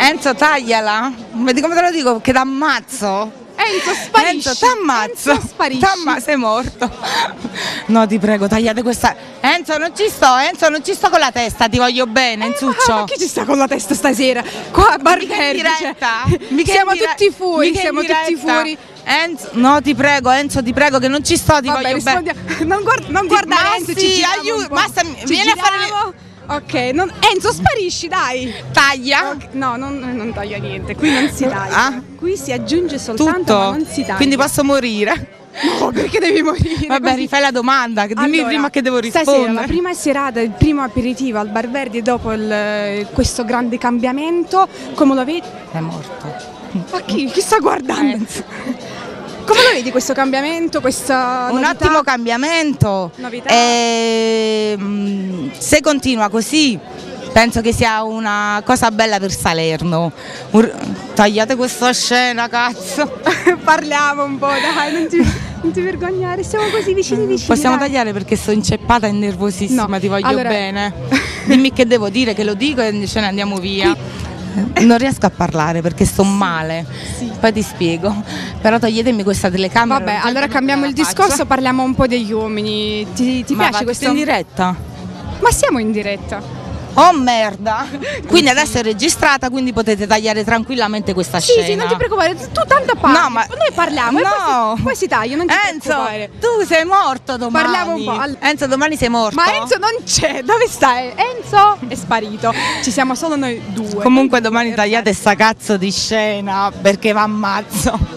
Enzo tagliala. Vedi come te lo dico? Che t'ammazzo. Enzo sparisci. Enzo t'ammazzo. Enzo sparisci. T'amma- sei morto. No, ti prego, tagliate questa. Enzo, non ci sto, Enzo, non ci sto con la testa, ti voglio bene, Enzuccio. Ma chi ci sta con la testa stasera? Qua a Bar Mica in diretta. Mica siamo dire- tutti fuori, mica siamo tutti fuori. Enzo, no, ti prego, Enzo, ti prego, che non ci sto, ti Vabbè, voglio bene. rispondi- Non, guard- non guardare ma Enzo, ci giriamo aiuto, basta, vieni a fare- giriamo. Ok, non- Enzo sparisci, dai. Taglia. Ok, No, non, non taglia niente, qui non si taglia. Ah? Qui si aggiunge soltanto, Tutto. non si taglia. Quindi posso morire. No, perché devi morire? Vabbè, Così- rifai la domanda, dimmi Allora, prima che devo Stasera, rispondere. la prima serata, il primo aperitivo al Bar Verdi dopo il- questo grande cambiamento, come lo vedi? È morto. Ma chi, chi sta guardando? Enzo. Come lo vedi questo cambiamento, questa Un novità? ottimo cambiamento. Novità. Ehm, se continua così, penso che sia una cosa bella per Salerno. Un- tagliate questa scena, cazzo. Parliamo un po', dai, non ti, non ti vergognare, siamo così vicini vicini. Possiamo dai. tagliare perché sto inceppata e nervosissima, No, ti voglio allora- bene. Dimmi che devo dire, che lo dico e ce ne andiamo via. Non riesco a parlare perché sto male. Poi ti spiego. Però toglietemi questa telecamera. Vabbè, allora cambiamo il discorso, parliamo un po' degli uomini. Ti, ti piace questo? in diretta? Ma siamo in diretta. Oh merda! Quindi adesso è registrata, quindi potete tagliare tranquillamente questa Sì, scena. sì, non ti preoccupare, tu tanto parli. No, ma- Noi parliamo e poi No. si, poi si taglia, non ti Enzo, preoccupare. tu sei morto domani. Parliamo un po', all- Enzo, domani sei morto. Ma Enzo non c'è, dove stai? Enzo è sparito, ci siamo solo noi due. Comunque domani tagliate sta cazzo di scena perché va ammazzo.